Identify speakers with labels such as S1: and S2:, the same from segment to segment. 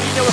S1: you Camino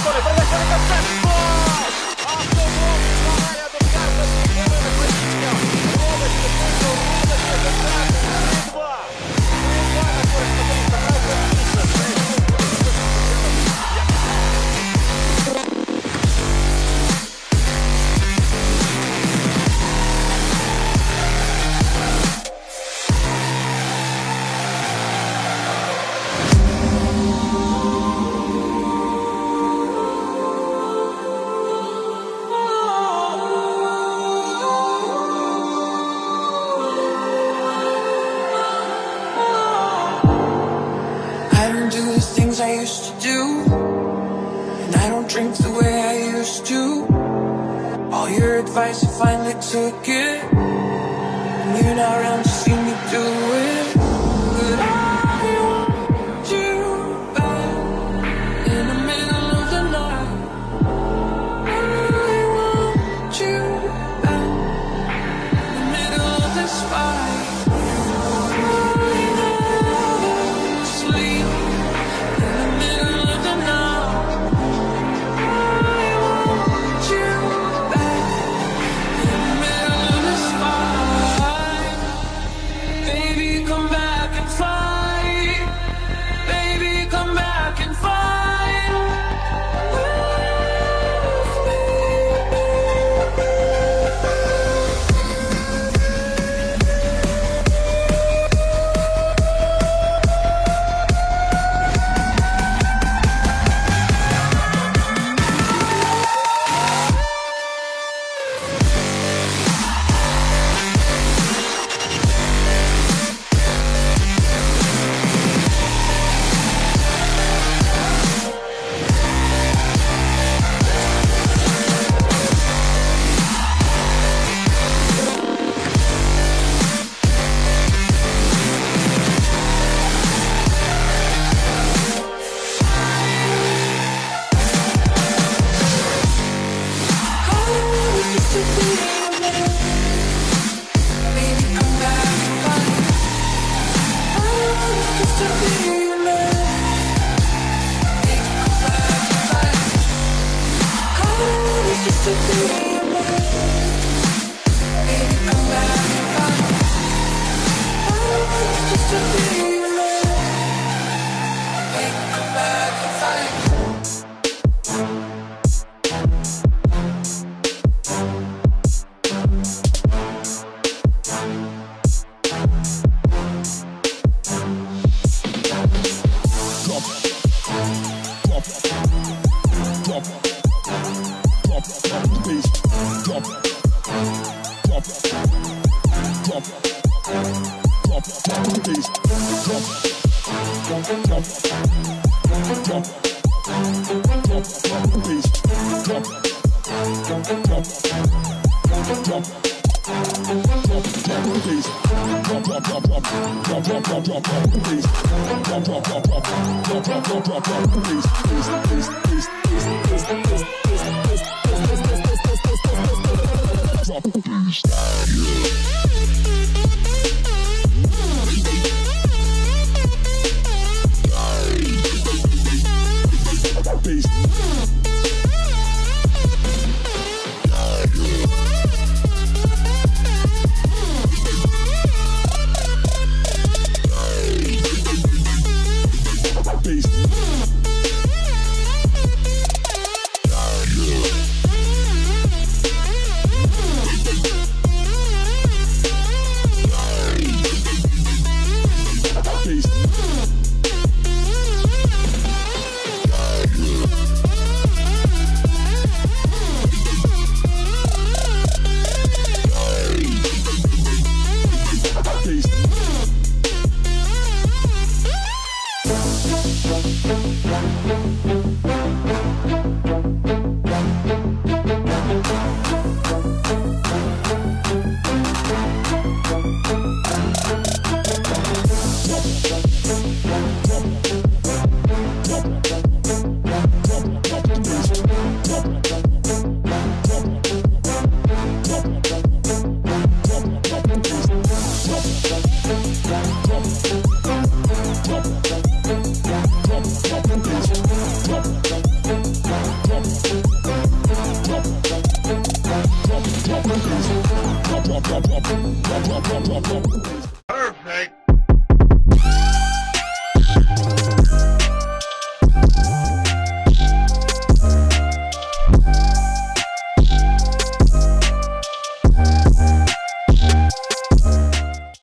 S1: drink the way I used to. All your advice, I finally took it And you're not around to see me do it. Just to be
S2: Drop the beast.